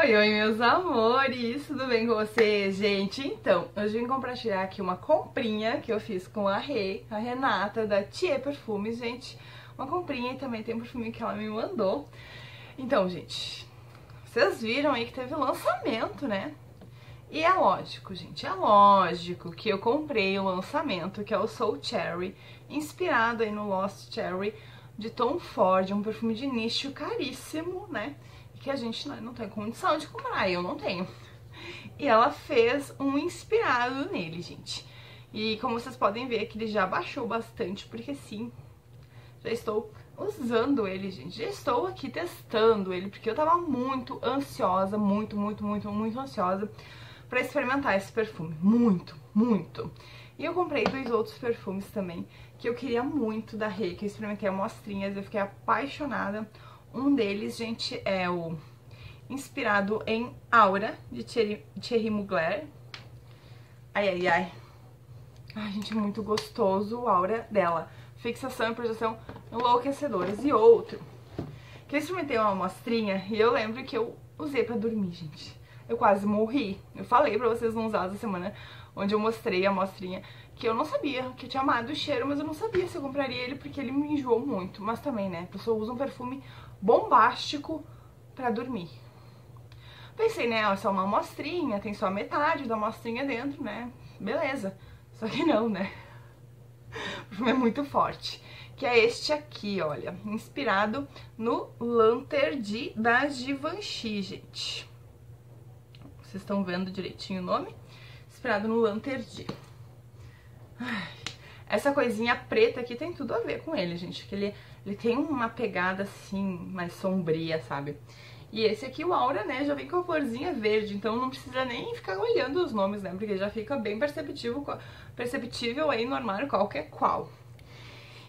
Oi, oi, meus amores, tudo bem com vocês, gente? Então, hoje vim compartilhar aqui uma comprinha que eu fiz com a Rê, a Renata, da Tia Perfumes, gente. Uma comprinha e também tem um perfume que ela me mandou. Então, gente, vocês viram aí que teve lançamento, né? E é lógico, gente, é lógico que eu comprei o lançamento, que é o Soul Cherry, inspirado aí no Lost Cherry de Tom Ford, um perfume de nicho caríssimo, né? Que a gente não tem condição de comprar, eu não tenho. E ela fez um inspirado nele, gente. E como vocês podem ver que ele já baixou bastante, porque sim, já estou usando ele, gente. Já estou aqui testando ele, porque eu tava muito ansiosa, muito, muito, muito, muito ansiosa pra experimentar esse perfume. Muito, muito. E eu comprei dois outros perfumes também, que eu queria muito da Rei, que eu experimentei amostrinhas, eu fiquei apaixonada. Um deles, gente, é o inspirado em Aura, de Thierry, Thierry Mugler. Ai, ai, ai. Ai, gente, muito gostoso o Aura dela. Fixação e projeção enlouquecedoras. E outro, que eu experimentei uma amostrinha e eu lembro que eu usei pra dormir, gente. Eu quase morri. Eu falei pra vocês não usar essa semana, onde eu mostrei a amostrinha, que eu não sabia, que eu tinha amado o cheiro, mas eu não sabia se eu compraria ele porque ele me enjoou muito. Mas também, né, a pessoa usa um perfume bombástico pra dormir. Pensei, né, é só uma amostrinha, tem só metade da amostrinha dentro, né, beleza. Só que não, né, o perfume é muito forte. Que é este aqui, olha, inspirado no Lanterdi da Givenchy, gente. Vocês estão vendo direitinho o nome? Inspirado no Essa coisinha preta aqui tem tudo a ver com ele, gente, porque ele, ele tem uma pegada assim, mais sombria, sabe? E esse aqui, o Aura, né, já vem com a florzinha verde, então não precisa nem ficar olhando os nomes, né, porque já fica bem perceptível, perceptível aí no armário qualquer qual.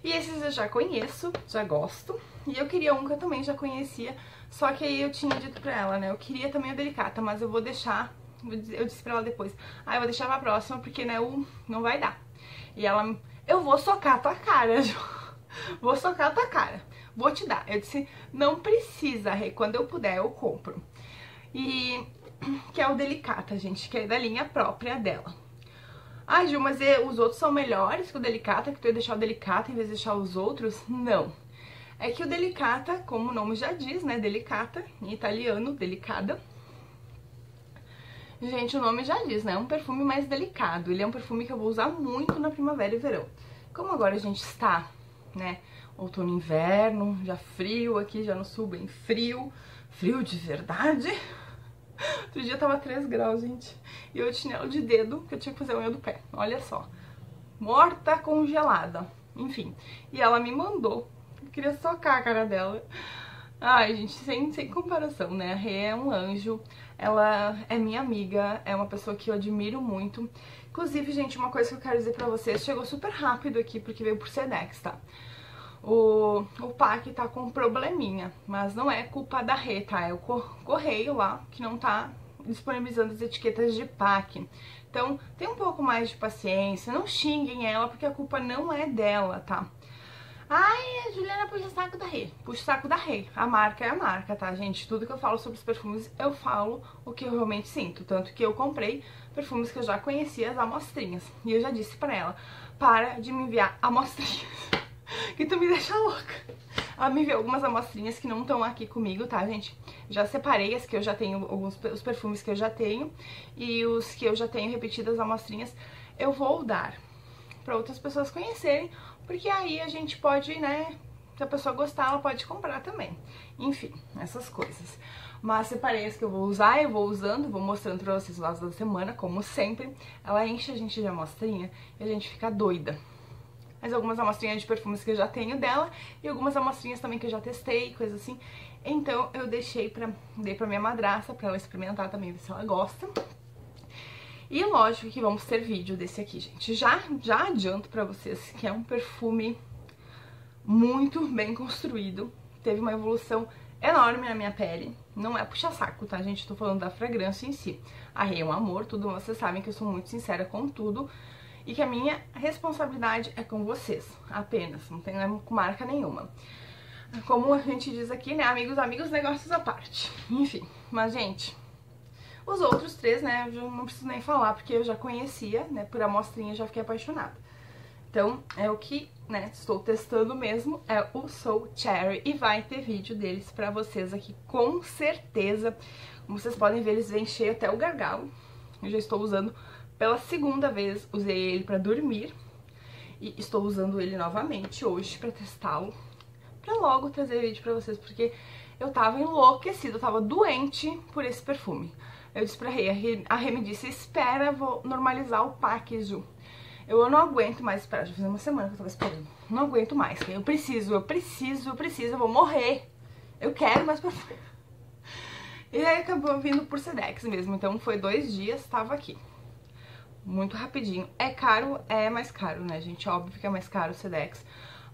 E esses eu já conheço, já gosto, e eu queria um que eu também já conhecia, só que aí eu tinha dito pra ela, né, eu queria também a Delicata, mas eu vou deixar, eu disse pra ela depois, ah, eu vou deixar pra próxima, porque, né, o, não vai dar. E ela, eu vou socar tua cara, Ju. vou socar tua cara vou te dar. Eu disse, não precisa, Rê, quando eu puder eu compro. E que é o Delicata, gente, que é da linha própria dela. Ah, Ju, mas os outros são melhores que o Delicata, que tu ia deixar o Delicata em vez de deixar os outros? Não. É que o Delicata, como o nome já diz, né, Delicata, em italiano, delicada. Gente, o nome já diz, né, é um perfume mais delicado. Ele é um perfume que eu vou usar muito na primavera e verão. Como agora a gente está, né, outono e inverno, já frio aqui, já no sul bem frio, frio de verdade. Outro dia tava 3 graus, gente, e eu de chinelo de dedo, que eu tinha que fazer a unha do pé, olha só. Morta congelada, enfim. E ela me mandou, eu queria socar a cara dela. Ai, gente, sem, sem comparação, né? A Rê é um anjo, ela é minha amiga, é uma pessoa que eu admiro muito. Inclusive, gente, uma coisa que eu quero dizer pra vocês, chegou super rápido aqui, porque veio por Sedex, tá? o, o PAC tá com um probleminha, mas não é culpa da Rê, tá? É o correio lá que não tá disponibilizando as etiquetas de PAC. Então, tem um pouco mais de paciência, não xinguem ela, porque a culpa não é dela, tá? Ai, a Juliana puxa saco da Rê. Puxa saco da Rê. A marca é a marca, tá, gente? Tudo que eu falo sobre os perfumes, eu falo o que eu realmente sinto. Tanto que eu comprei perfumes que eu já conhecia as amostrinhas. E eu já disse pra ela, para de me enviar amostrinhas que tu me deixa louca. Ela me enviou algumas amostrinhas que não estão aqui comigo, tá, gente? Já separei as que eu já tenho, alguns os perfumes que eu já tenho e os que eu já tenho repetidas amostrinhas, eu vou dar para outras pessoas conhecerem, porque aí a gente pode, né, se a pessoa gostar, ela pode comprar também. Enfim, essas coisas. Mas separei as que eu vou usar, eu vou usando, vou mostrando pra vocês lá da semana, como sempre. Ela enche a gente de amostrinha e a gente fica doida mas algumas amostrinhas de perfumes que eu já tenho dela e algumas amostrinhas também que eu já testei, coisa assim. Então eu deixei pra, dei pra minha madraça pra ela experimentar também, ver se ela gosta. E lógico que vamos ter vídeo desse aqui, gente. Já, já adianto pra vocês que é um perfume muito bem construído. Teve uma evolução enorme na minha pele. Não é puxa-saco, tá, gente? Tô falando da fragrância em si. A Rei é um amor, tudo. Vocês sabem que eu sou muito sincera com tudo e que a minha responsabilidade é com vocês, apenas, não tem marca nenhuma. Como a gente diz aqui, né, amigos, amigos, negócios à parte. Enfim, mas gente, Os outros três, né, eu não preciso nem falar, porque eu já conhecia, né, por amostrinha já fiquei apaixonada. Então, é o que, né, estou testando mesmo, é o Soul Cherry e vai ter vídeo deles pra vocês aqui, com certeza. Como vocês podem ver, eles vêm cheio até o gargalo. Eu já estou usando pela segunda vez, usei ele pra dormir e estou usando ele novamente hoje pra testá-lo, pra logo trazer vídeo pra vocês, porque eu tava enlouquecida, eu tava doente por esse perfume. Eu disse pra Rê, a Rê me disse, espera, vou normalizar o pack, Ju. Eu não aguento mais esperar, já faz uma semana que eu tava esperando. Não aguento mais, eu preciso, eu preciso, eu preciso, eu vou morrer. Eu quero mais perfume. E aí acabou vindo por Sedex mesmo, então foi dois dias, tava aqui. Muito rapidinho. É caro, é mais caro, né, gente? Óbvio que é mais caro o Sedex.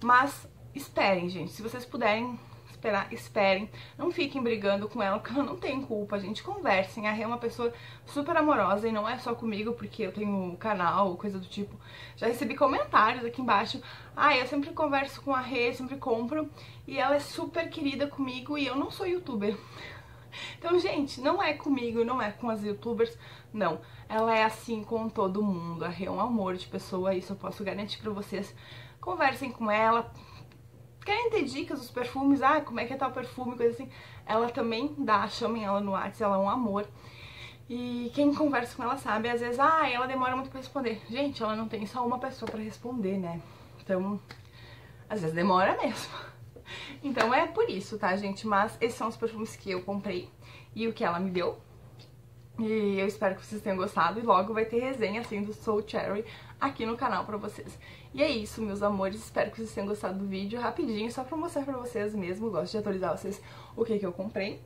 Mas esperem, gente. Se vocês puderem esperar, esperem. Não fiquem brigando com ela, porque ela não tem culpa, gente. Conversem. A Rê é uma pessoa super amorosa e não é só comigo, porque eu tenho um canal, coisa do tipo. Já recebi comentários aqui embaixo. Ah, eu sempre converso com a Rê, sempre compro. E ela é super querida comigo e eu não sou youtuber. Então, gente, não é comigo, não é com as youtubers, não. Ela é assim com todo mundo. A Rê é um amor de pessoa, isso eu posso garantir pra vocês. Conversem com ela, querem ter dicas dos perfumes, ah, como é que é tal perfume, coisa assim, ela também dá, chamem ela no WhatsApp, ela é um amor. E quem conversa com ela sabe, às vezes, ah, ela demora muito pra responder. Gente, ela não tem só uma pessoa pra responder, né? Então, às vezes demora mesmo. Então é por isso, tá, gente? Mas esses são os perfumes que eu comprei e o que ela me deu. E eu espero que vocês tenham gostado e logo vai ter resenha assim do Soul Cherry aqui no canal pra vocês. E é isso, meus amores, espero que vocês tenham gostado do vídeo rapidinho, só pra mostrar pra vocês mesmo, gosto de atualizar vocês o que que eu comprei.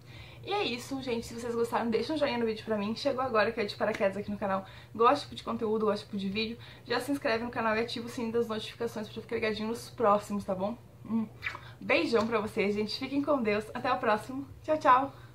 E é isso, gente, se vocês gostaram, deixa um joinha no vídeo pra mim, chegou agora que é de paraquedas aqui no canal, gosta tipo de conteúdo, gosta tipo de vídeo, já se inscreve no canal e ativa o sininho das notificações pra ficar ligadinho nos próximos, tá bom? Hum. Beijão pra vocês, gente, fiquem com Deus, até o próximo, tchau, tchau!